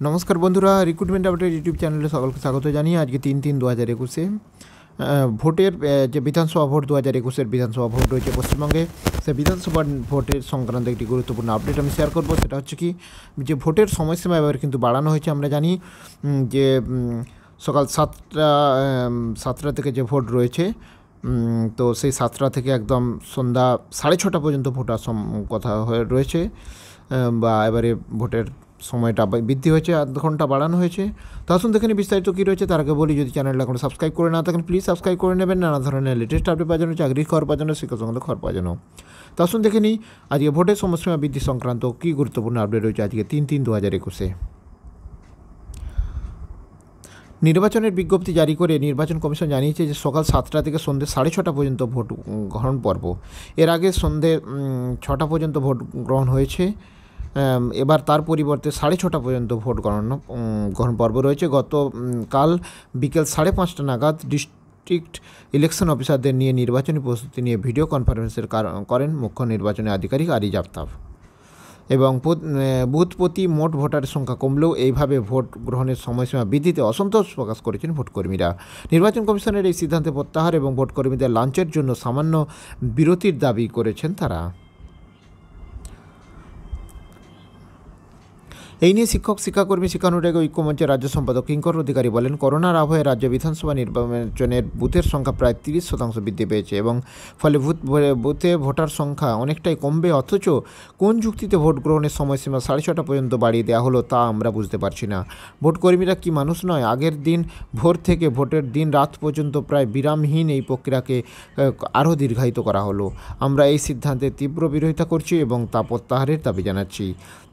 নমস্কার বন্ধুরা recruitment update YouTube চ্যানেলে সকলকে স্বাগত জানিয়ে আজকে তিন তিন দু হাজার একুশে ভোটের যে বিধানসভা ভোট দু হাজার একুশের বিধানসভা ভোট রয়েছে পশ্চিমবঙ্গে সে বিধানসভা ভোটের সংক্রান্ত একটি গুরুত্বপূর্ণ আপডেট আমি শেয়ার করব। সেটা হচ্ছে কি, যে ভোটের সময়সীমা এবার কিন্তু বাড়ানো হয়েছে, আমরা জানি যে সকাল সাতটা সাতটা থেকে যে ভোট রয়েছে তো সেই সাতটা থেকে একদম সন্ধ্যা সাড়ে ছটা পর্যন্ত ভোটার কথা হয়ে রয়েছে বা এবারে ভোটের সময়টা বৃদ্ধি হয়েছে, আধ ঘণ্টা বাড়ানো হয়েছে। তো আসুন দেখে বিস্তারিত কী রয়েছে। তার আগে বলি, যদি চ্যানেলটা এখন সাবস্ক্রাইব করে না থাকেন প্লিজ সাবস্ক্রাইব করে নেবেন। নানা ধরনের লেটেস্ট আপডেট পাওয়ার জন্য চাকরির খবর পাওয়ার জন্য শিক্ষা সংক্রান্ত খবর পাওয়ার জন্য। তো আসুন দেখে নিই, আজকে ভোটের সময়সীমা বৃদ্ধি সংক্রান্ত কী গুরুত্বপূর্ণ আপডেট রয়েছে আজকে তিন তিন দু হাজার একুশে? নির্বাচনের বিজ্ঞপ্তি জারি করে নির্বাচন কমিশন জানিয়েছে যে সকাল সাতটা থেকে সন্ধ্যে সাড়ে ছটা পর্যন্ত ভোট গ্রহণ পর্ব। এর আগে সন্ধ্যে ছটা পর্যন্ত ভোট গ্রহণ হয়েছে। এবার তার পরিবর্তে সাড়ে ছটা পর্যন্ত ভোট উম, গ্রহণ পর্ব রয়েছে। গত কাল বিকেল সাড়ে পাঁচটা নাগাদ ডিস্ট্রিক্ট ইলেকশন অফিসারদের নিয়ে নির্বাচনী প্রস্তুতি নিয়ে ভিডিও কনফারেন্সের কার- করেন মুখ্য নির্বাচনী আধিকারিক আরিজ আফতাব এবং বুথ মোট ভোটারের সংখ্যা কমলেও এইভাবে ভোট গ্রহণের সময়সীমা বৃদ্ধিতে অসন্তোষ প্রকাশ করেছেন ভোটকর্মীরা। নির্বাচন কমিশনের এই সিদ্ধান্তে প্রত্যাহার এবং ভোটকর্মীদের লাঞ্চের জন্য সামান্য বিরতির দাবি করেছেন তারা। এই নিয়ে শিক্ষক, শিক্ষাকর্মী, শিক্ষানুরাগী ঐক্যমঞ্চের রাজ্য সম্পাদক, কিঙ্কর অধিকারী বলেন করোনার আবহে রাজ্য বিধানসভা নির্বাচনের বুথের সংখ্যা প্রায় তিরিশ শতাংশ বৃদ্ধি পেয়েছে এবং ফলে বুথ ভোটার সংখ্যা অনেকটাই কমবে, অথচ কোন যুক্তিতে ভোট গ্রহণের সময়সীমা সাড়ে ছটা পর্যন্ত বাড়িয়ে দেওয়া হলো তা আমরা বুঝতে পারছি না। ভোটকর্মীরা কি মানুষ নয়? আগের দিন ভোর থেকে ভোটের দিন রাত পর্যন্ত প্রায় বিরামহীন এই প্রক্রিয়াকে আরও দীর্ঘায়িত করা হলো। আমরা এই সিদ্ধান্তের তীব্র বিরোধিতা করছি এবং তা প্রত্যাহারের দাবি জানাচ্ছি।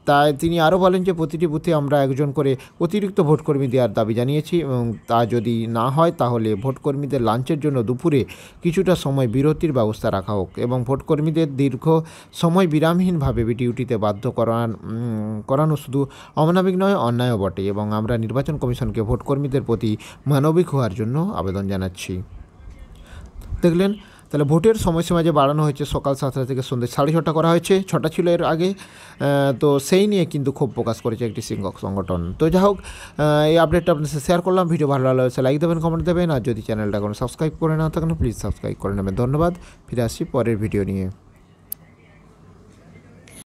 তাই তিনি আরও বলেন যে প্রতিটি বুথে আমরা একজন করে অতিরিক্ত ভোটকর্মী দেওয়ার দাবি জানিয়েছি এবং তা যদি না হয় তাহলে ভোটকর্মীদের লাঞ্চের জন্য দুপুরে কিছুটা সময় বিরতির ব্যবস্থা রাখা হোক এবং ভোটকর্মীদের দীর্ঘ সময় বিরামহীনভাবে ডিউটিতে বাধ্য করান করানো শুধু অমানবিক নয়, অন্যায়ও বটে এবং আমরা নির্বাচন কমিশনকে ভোটকর্মীদের প্রতি মানবিক হওয়ার জন্য আবেদন জানাচ্ছি। দেখলেন তাহলে ভোটের সময়সীমা যে বাড়ানো হয়েছে সকাল সাতটা থেকে সন্ধ্যে সাড়ে ছটা করা হয়েছে, ছটা ছিল এর আগে তো সেই নিয়ে কিন্তু ক্ষোভ প্রকাশ করেছে একটি সিংহক সংগঠন। তো যাই হোক এই আপডেটটা আপনার সাথে শেয়ার করলাম, ভিডিও ভালো লাগলে লাইক দেবেন কমেন্ট দেবেন, আর যদি চ্যানেলটা কোনো সাবস্ক্রাইব করে না থাকেন প্লিজ সাবস্ক্রাইব করে নেবেন। ধন্যবাদ, ফিরে আসছি পরের ভিডিও নিয়ে।